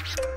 you.